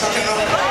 Só que não.